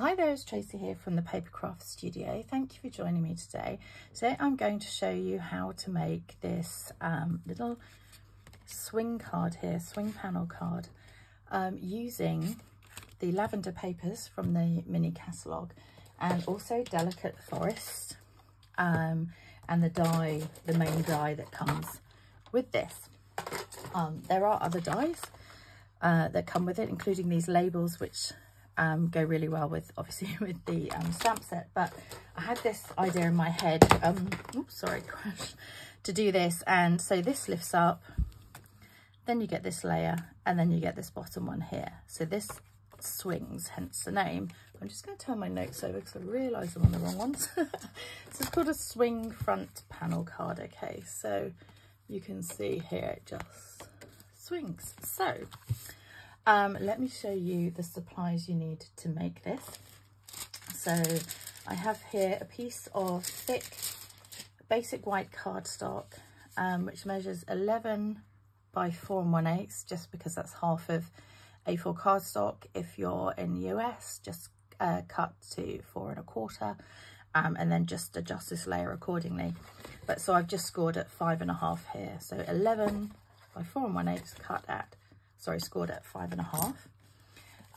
Hi there, it's Tracy here from the Papercraft Studio. Thank you for joining me today. Today I'm going to show you how to make this um, little swing card here, swing panel card, um, using the lavender papers from the mini catalogue and also Delicate Forest um, and the die, the main die that comes with this. Um, there are other dies uh, that come with it, including these labels, which um, go really well with obviously with the um, stamp set. But I had this idea in my head um oops, sorry crash to do this. And so this lifts up. Then you get this layer. And then you get this bottom one here. So this swings hence the name. I'm just going to turn my notes over because I realise I'm on the wrong ones. So it's called a swing front panel card okay? So you can see here it just swings. So um, let me show you the supplies you need to make this. So I have here a piece of thick basic white cardstock, um, which measures 11 by 4 and 1 8 just because that's half of A4 cardstock. If you're in the US, just uh, cut to four and a quarter um, and then just adjust this layer accordingly. But so I've just scored at five and a half here. So 11 by 4 and 1 8 cut at sorry, scored at five and a half.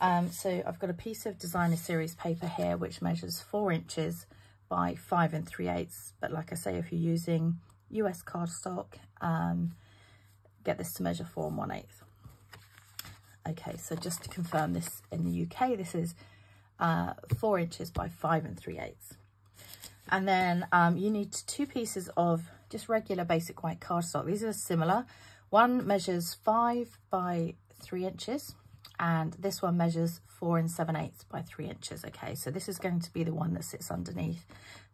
Um, so I've got a piece of designer series paper here, which measures four inches by five and three eighths. But like I say, if you're using US cardstock, um, get this to measure four and one eighth. Okay, so just to confirm this in the UK, this is uh, four inches by five and three eighths. And then um, you need two pieces of just regular basic white cardstock. These are similar. One measures five by three inches and this one measures four and seven eighths by three inches. Okay, so this is going to be the one that sits underneath.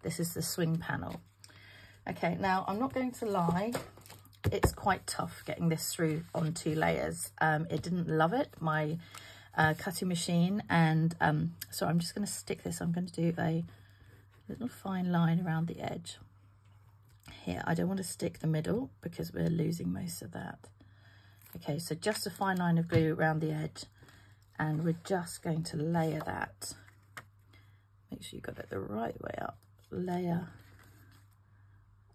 This is the swing panel. Okay, now I'm not going to lie, it's quite tough getting this through on two layers. Um, it didn't love it, my uh, cutting machine, and um, so I'm just going to stick this, I'm going to do a little fine line around the edge here. I don't want to stick the middle because we're losing most of that. Okay, so just a fine line of glue around the edge and we're just going to layer that. Make sure you got it the right way up. Layer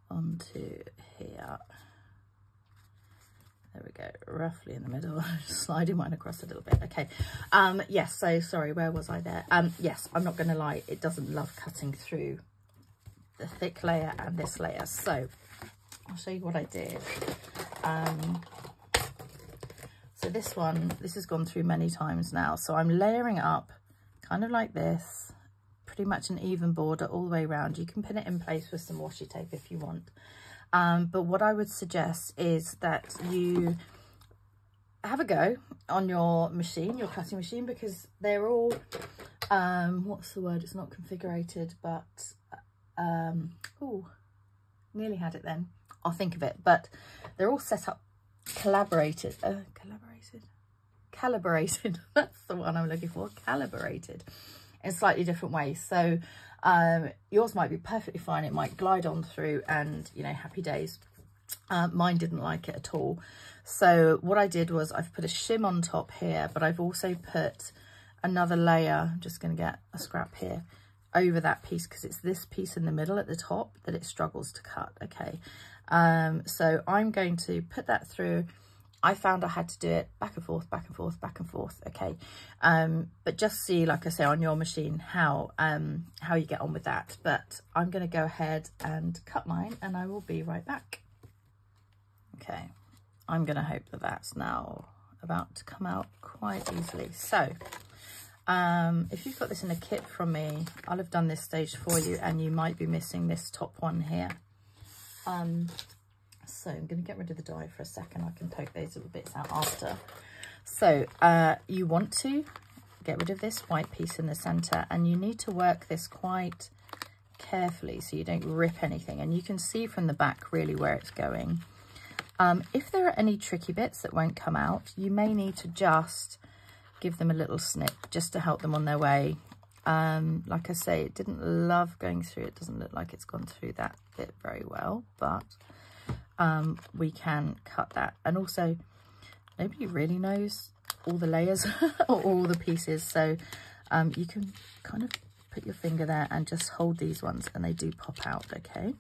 onto here. There we go, roughly in the middle. Sliding mine across a little bit. Okay, um, yes, so sorry, where was I there? Um, yes, I'm not going to lie, it doesn't love cutting through the thick layer and this layer. So I'll show you what I did. Um, so this one, this has gone through many times now. So I'm layering up kind of like this, pretty much an even border all the way around. You can pin it in place with some washi tape if you want. Um, but what I would suggest is that you have a go on your machine, your cutting machine, because they're all, um, what's the word? It's not configurated, but um oh nearly had it then. I'll think of it but they're all set up collaborated. Uh, collaborated. calibrated. That's the one i'm looking for. Calibrated in slightly different ways. So um yours might be perfectly fine. It might glide on through and you know happy days. Uh, mine didn't like it at all. So what i did was i've put a shim on top here but i've also put another layer. I'm just going to get a scrap here over that piece because it's this piece in the middle at the top that it struggles to cut okay? Um so i'm going to put that through. I found i had to do it back and forth back and forth back and forth okay? Um but just see like i say on your machine how um how you get on with that. But i'm going to go ahead and cut mine and i will be right back. Okay i'm going to hope that that's now about to come out quite easily. So um, if you've got this in a kit from me, I'll have done this stage for you and you might be missing this top one here. Um, so I'm going to get rid of the die for a second. I can poke those little bits out after. So uh, you want to get rid of this white piece in the center and you need to work this quite carefully so you don't rip anything. And you can see from the back really where it's going. Um, if there are any tricky bits that won't come out, you may need to just give them a little snip just to help them on their way. Um, like I say, it didn't love going through. It doesn't look like it's gone through that bit very well, but um, we can cut that. And also, nobody really knows all the layers or all the pieces. So um, you can kind of put your finger there and just hold these ones and they do pop out, okay?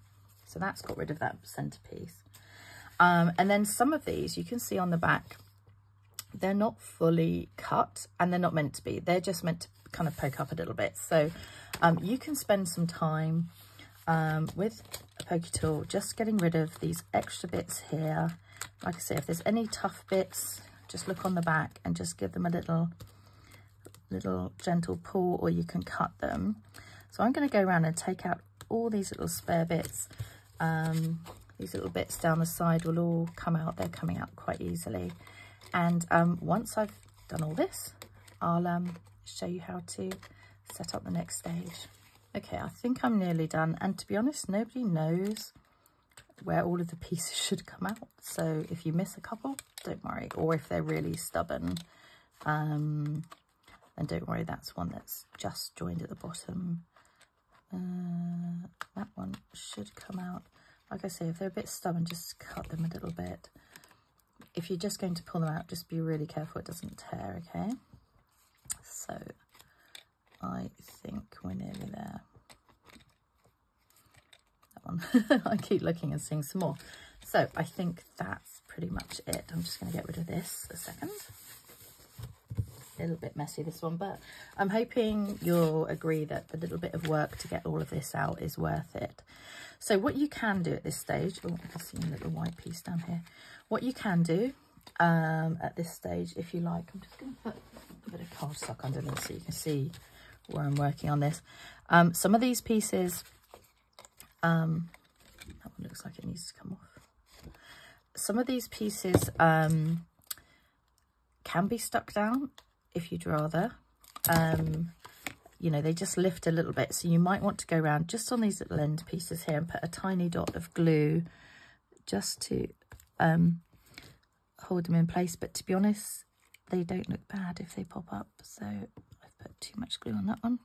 So that's got rid of that centerpiece. Um, and then some of these you can see on the back, they're not fully cut and they're not meant to be. They're just meant to kind of poke up a little bit. So um, you can spend some time um, with a pokey tool, just getting rid of these extra bits here. Like I say, if there's any tough bits, just look on the back and just give them a little, little gentle pull or you can cut them. So I'm going to go around and take out all these little spare bits. Um, these little bits down the side will all come out. They're coming out quite easily. And um, once I've done all this, I'll um, show you how to set up the next stage. Okay, I think I'm nearly done. And to be honest, nobody knows where all of the pieces should come out. So if you miss a couple, don't worry. Or if they're really stubborn, um, don't worry, that's one that's just joined at the bottom. Uh, that one should come out. Like I say, if they're a bit stubborn, just cut them a little bit. If you're just going to pull them out, just be really careful it doesn't tear, okay? So I think we're nearly there. That one. I keep looking and seeing some more. So I think that's pretty much it. I'm just going to get rid of this a second. A little bit messy this one, but I'm hoping you'll agree that the little bit of work to get all of this out is worth it. So what you can do at this stage, oh, I can see a little white piece down here. What you can do um, at this stage, if you like, I'm just going to put a bit of cardstock underneath so you can see where I'm working on this. Um, some of these pieces, um, that one looks like it needs to come off. Some of these pieces um, can be stuck down if you'd rather. Um, you know, they just lift a little bit. So you might want to go around just on these little end pieces here and put a tiny dot of glue just to um, hold them in place. But to be honest, they don't look bad if they pop up. So I've put too much glue on that one.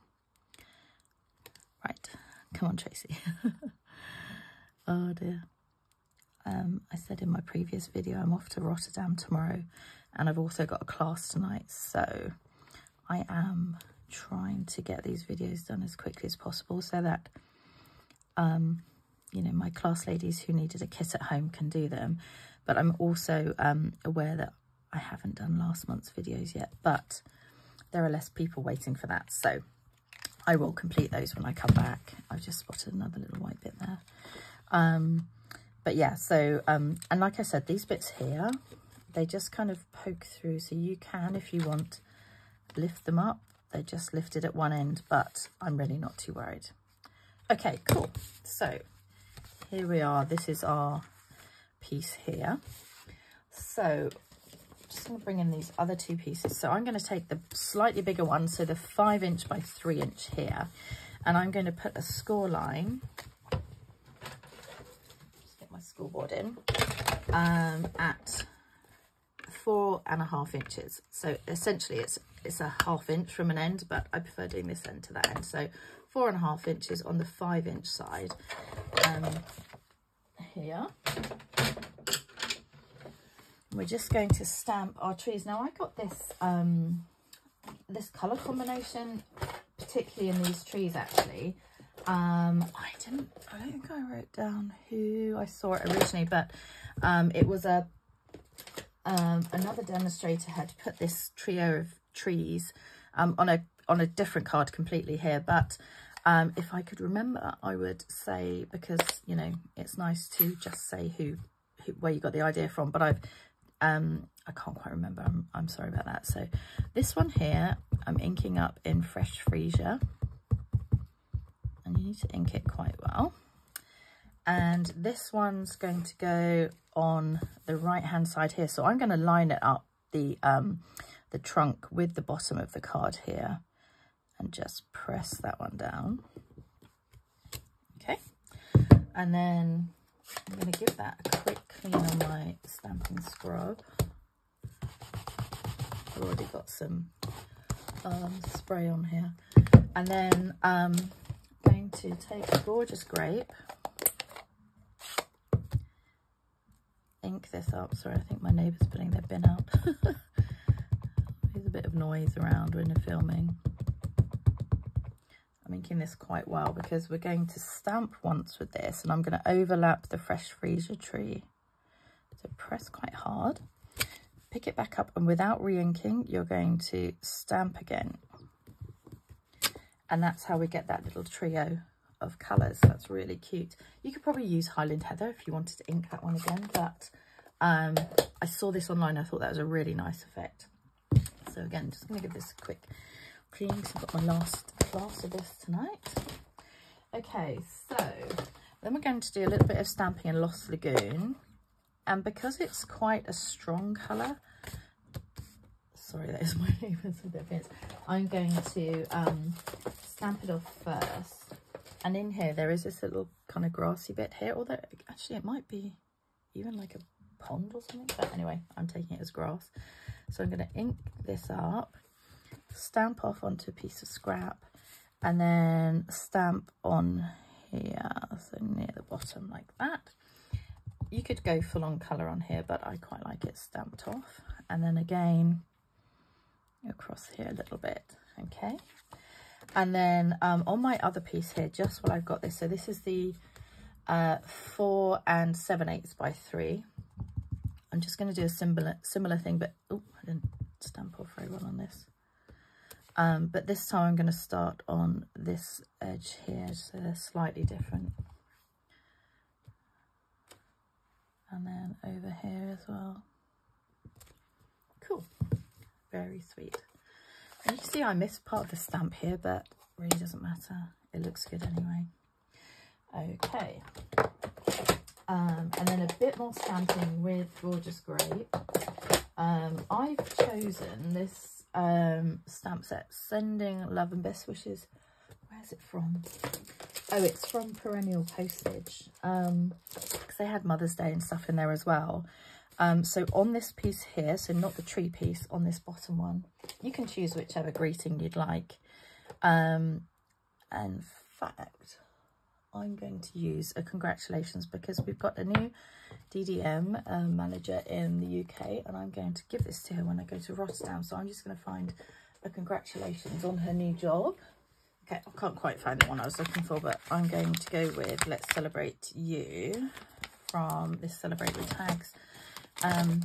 Right, come on, Tracy. oh dear. Um, I said in my previous video, I'm off to Rotterdam tomorrow and I've also got a class tonight. So I am trying to get these videos done as quickly as possible so that, um, you know, my class ladies who needed a kit at home can do them. But I'm also um, aware that I haven't done last month's videos yet, but there are less people waiting for that. So I will complete those when I come back. I've just spotted another little white bit there. Um, but yeah, so, um, and like I said, these bits here, they just kind of poke through. So you can, if you want, lift them up. They're just lifted at one end, but I'm really not too worried. Okay, cool. So here we are. This is our piece here. So just going to bring in these other two pieces. So I'm going to take the slightly bigger one, so the five inch by three inch here, and I'm going to put a score line. Just get my scoreboard in um, at four and a half inches. So essentially it's it's a half inch from an end, but I prefer doing this end to that end. So four and a half inches on the five inch side um, here. We're just going to stamp our trees. Now I got this um, this colour combination, particularly in these trees actually. Um, I didn't, I don't think I wrote down who I saw it originally, but um, it was a um, another demonstrator had put this trio of trees um, on a on a different card completely here, but um, if I could remember, I would say, because, you know, it's nice to just say who, who where you got the idea from, but I've, um, I can't quite remember, I'm, I'm sorry about that. So this one here, I'm inking up in Fresh Freesia, and you need to ink it quite well. And this one's going to go on the right hand side here. So I'm going to line it up the um, the trunk with the bottom of the card here and just press that one down. Okay, and then I'm going to give that a quick clean on my stamping scrub. I've already got some um, spray on here. And then I'm going to take gorgeous grape, ink this up. Sorry, I think my neighbour's putting their bin out. noise around when you're filming. I'm inking this quite well because we're going to stamp once with this and I'm going to overlap the fresh freesia tree. So press quite hard, pick it back up and without re-inking, you're going to stamp again. And that's how we get that little trio of colours. That's really cute. You could probably use Highland Heather if you wanted to ink that one again, but um, I saw this online. I thought that was a really nice effect. So again, just going to give this a quick clean because I've got my last class of this tonight. Okay, so then we're going to do a little bit of stamping in Lost Lagoon. And because it's quite a strong colour, sorry, that is my neighbour's a bit bits. I'm going to um, stamp it off first. And in here, there is this little kind of grassy bit here, although actually it might be even like a pond or something. But anyway, I'm taking it as grass. So I'm going to ink this up, stamp off onto a piece of scrap, and then stamp on here, so near the bottom like that. You could go full on colour on here, but I quite like it stamped off. And then again, across here a little bit, okay? And then um, on my other piece here, just while I've got this, so this is the uh, 4 and 7 eighths by 3. I'm just going to do a similar similar thing, but stamp off very well on this. Um, but this time I'm going to start on this edge here, so they're slightly different. And then over here as well. Cool. Very sweet. And you can see I missed part of the stamp here, but really doesn't matter. It looks good anyway. Okay. Um, and then a bit more stamping with Gorgeous Grape. Um, I've chosen this um, stamp set, Sending Love and Best Wishes. Where's it from? Oh, it's from Perennial Postage. Because um, they had Mother's Day and stuff in there as well. Um, so on this piece here, so not the tree piece, on this bottom one, you can choose whichever greeting you'd like. Um, in fact, I'm going to use a congratulations because we've got a new DDM um, manager in the UK and I'm going to give this to her when I go to Rotterdam. So I'm just going to find a congratulations on her new job. Okay, I can't quite find the one I was looking for, but I'm going to go with Let's Celebrate You from this Celebrate with Tags. Um,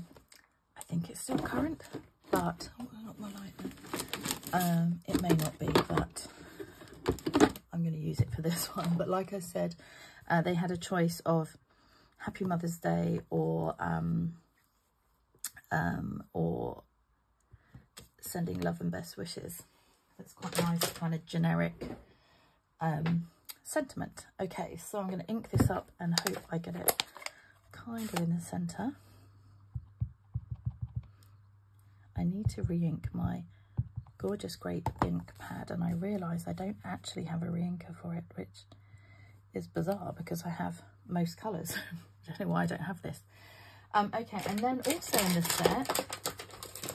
I think it's still current, but oh, not my light um, it may not be, but I'm going to use it for this one. But like I said, uh, they had a choice of Happy Mother's Day or um, um, or sending love and best wishes. That's quite nice, kind of generic um, sentiment. Okay, so I'm going to ink this up and hope I get it kind of in the centre. I need to re-ink my gorgeous grape ink pad and I realised I don't actually have a re-inker for it, which is bizarre because I have most colours. I don't know why I don't have this. Um, okay, and then also in the set,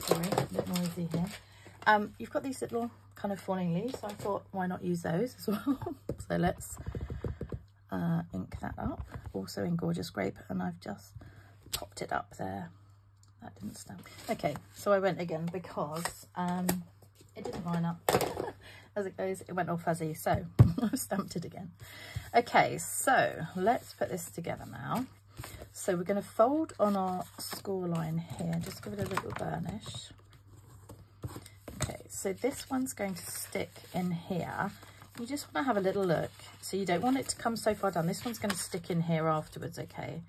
sorry, a bit noisy here, um, you've got these little kind of falling leaves. So I thought, why not use those as well? so let's uh, ink that up, also in Gorgeous Grape, and I've just popped it up there that didn't stamp. Okay, so I went again because um, it didn't line up. As it goes, it went all fuzzy, so I've stamped it again. Okay, so let's put this together now. So we're going to fold on our score line here, just give it a little burnish. Okay, so this one's going to stick in here. You just want to have a little look. So you don't want it to come so far down. This one's going to stick in here afterwards, okay?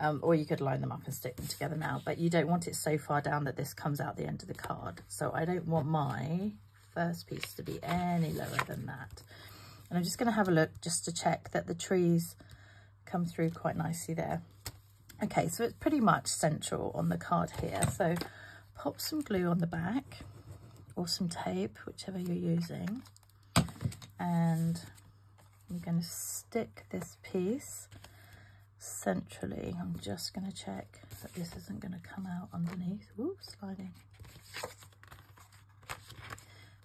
Um, or you could line them up and stick them together now, but you don't want it so far down that this comes out the end of the card. So I don't want my first piece to be any lower than that. And I'm just going to have a look just to check that the trees come through quite nicely there. Okay, so it's pretty much central on the card here. So pop some glue on the back or some tape, whichever you're using. And I'm going to stick this piece centrally. I'm just going to check that this isn't going to come out underneath. Ooh, sliding.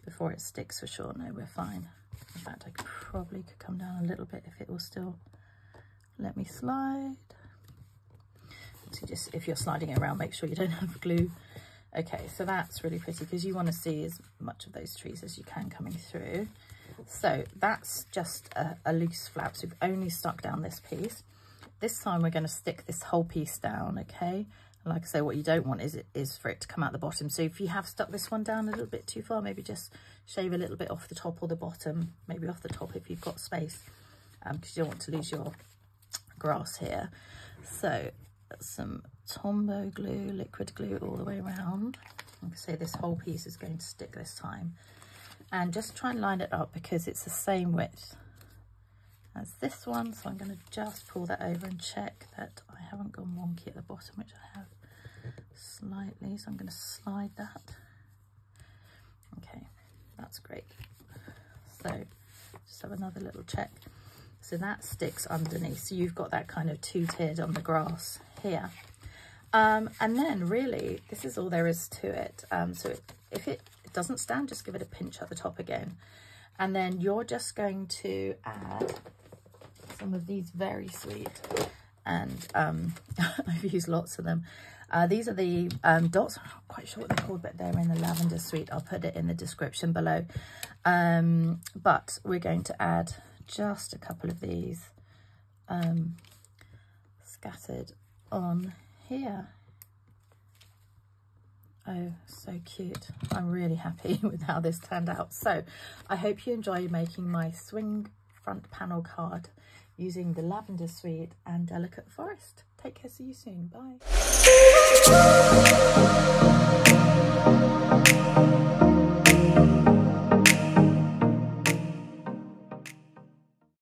Before it sticks for sure. No, we're fine. In fact, I probably could come down a little bit if it will still let me slide. So just if you're sliding it around, make sure you don't have glue. Okay, so that's really pretty because you want to see as much of those trees as you can coming through. So that's just a, a loose flap. So we've only stuck down this piece. This time we're going to stick this whole piece down, okay? like I say, what you don't want is, it is for it to come out the bottom. So if you have stuck this one down a little bit too far, maybe just shave a little bit off the top or the bottom, maybe off the top if you've got space, because um, you don't want to lose your grass here. So some Tombow glue, liquid glue all the way around. Like I say, this whole piece is going to stick this time. And just try and line it up because it's the same width as this one. So I'm going to just pull that over and check that I haven't gone wonky at the bottom, which I have slightly. So I'm going to slide that. Okay, that's great. So just have another little check. So that sticks underneath. So you've got that kind of two-tiered on the grass here. Um, and then really, this is all there is to it. Um, so it, if it, it doesn't stand, just give it a pinch at the top again. And then you're just going to add some of these very sweet and um, I've used lots of them. Uh, these are the um, dots. I'm not quite sure what they're called, but they're in the lavender suite. I'll put it in the description below. Um, but we're going to add just a couple of these um, scattered on here. Oh, so cute. I'm really happy with how this turned out. So I hope you enjoy making my swing front panel card using the Lavender Suite and Delicate Forest. Take care, see you soon. Bye.